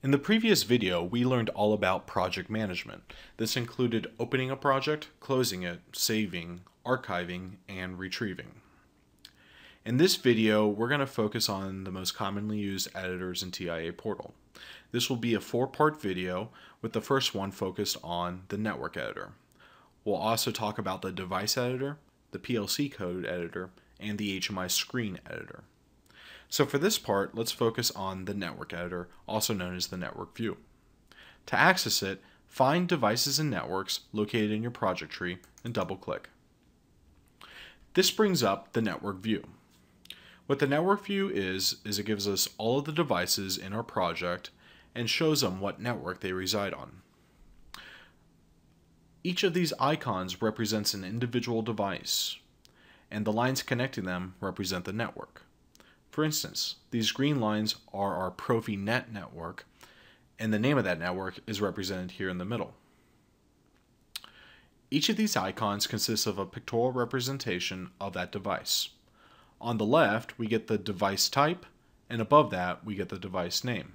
In the previous video, we learned all about project management. This included opening a project, closing it, saving, archiving, and retrieving. In this video, we're going to focus on the most commonly used editors in TIA Portal. This will be a four-part video, with the first one focused on the network editor. We'll also talk about the device editor, the PLC code editor, and the HMI screen editor. So for this part, let's focus on the network editor, also known as the network view. To access it, find devices and networks located in your project tree and double click. This brings up the network view. What the network view is, is it gives us all of the devices in our project and shows them what network they reside on. Each of these icons represents an individual device, and the lines connecting them represent the network. For instance, these green lines are our Profinet network, and the name of that network is represented here in the middle. Each of these icons consists of a pictorial representation of that device. On the left, we get the device type, and above that, we get the device name.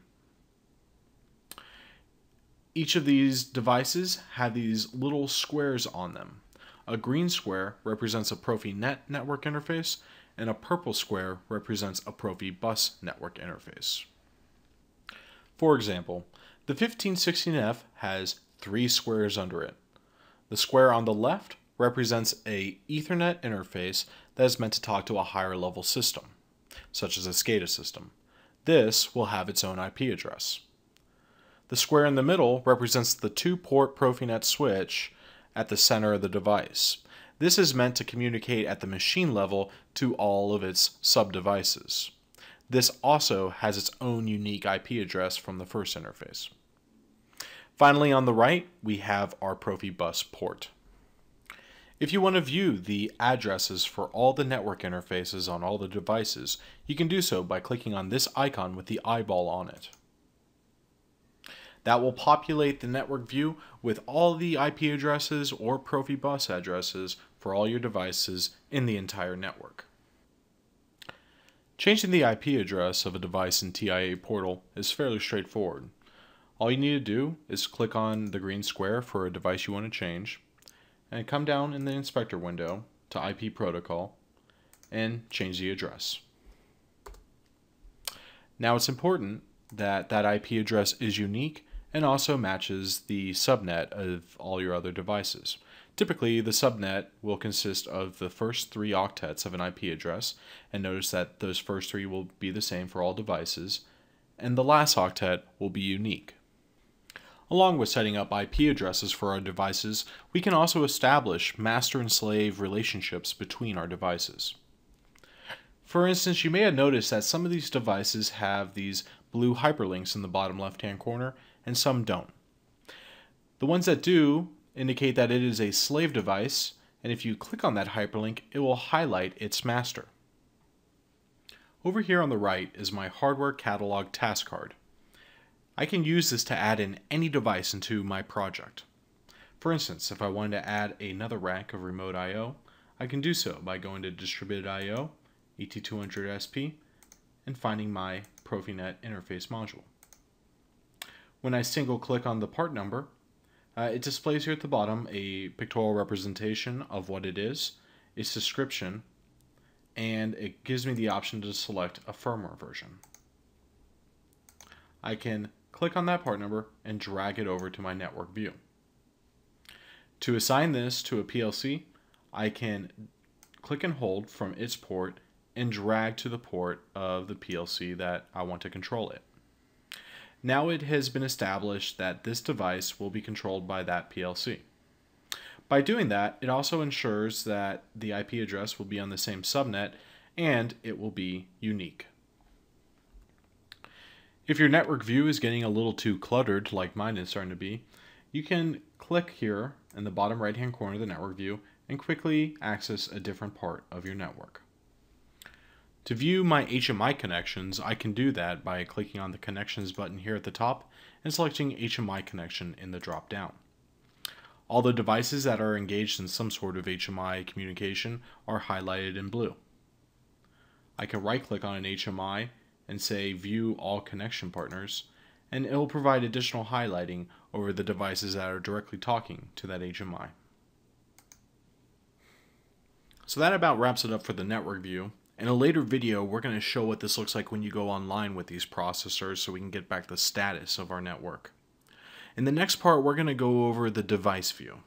Each of these devices have these little squares on them. A green square represents a Profinet network interface, and a purple square represents a Profibus network interface. For example, the 1516F has three squares under it. The square on the left represents a Ethernet interface that is meant to talk to a higher level system, such as a SCADA system. This will have its own IP address. The square in the middle represents the two-port Profinet switch at the center of the device. This is meant to communicate at the machine level to all of its sub-devices. This also has its own unique IP address from the first interface. Finally, on the right, we have our Profibus port. If you want to view the addresses for all the network interfaces on all the devices, you can do so by clicking on this icon with the eyeball on it. That will populate the network view with all the IP addresses or Profibus addresses for all your devices in the entire network. Changing the IP address of a device in TIA Portal is fairly straightforward. All you need to do is click on the green square for a device you want to change, and come down in the inspector window to IP protocol and change the address. Now it's important that that IP address is unique and also matches the subnet of all your other devices. Typically, the subnet will consist of the first three octets of an IP address, and notice that those first three will be the same for all devices, and the last octet will be unique. Along with setting up IP addresses for our devices, we can also establish master and slave relationships between our devices. For instance, you may have noticed that some of these devices have these blue hyperlinks in the bottom left hand corner and some don't. The ones that do indicate that it is a slave device, and if you click on that hyperlink, it will highlight its master. Over here on the right is my hardware catalog task card. I can use this to add in any device into my project. For instance, if I wanted to add another rack of remote I.O., I can do so by going to Distributed I.O., ET200SP, and finding my Profinet interface module. When I single click on the part number, uh, it displays here at the bottom a pictorial representation of what it is, its description, and it gives me the option to select a firmware version. I can click on that part number and drag it over to my network view. To assign this to a PLC, I can click and hold from its port and drag to the port of the PLC that I want to control it. Now it has been established that this device will be controlled by that PLC. By doing that, it also ensures that the IP address will be on the same subnet and it will be unique. If your network view is getting a little too cluttered, like mine is starting to be, you can click here in the bottom right hand corner of the network view and quickly access a different part of your network. To view my HMI connections, I can do that by clicking on the Connections button here at the top and selecting HMI connection in the drop down. All the devices that are engaged in some sort of HMI communication are highlighted in blue. I can right click on an HMI and say View All Connection Partners, and it'll provide additional highlighting over the devices that are directly talking to that HMI. So that about wraps it up for the network view. In a later video, we're going to show what this looks like when you go online with these processors so we can get back the status of our network. In the next part, we're going to go over the device view.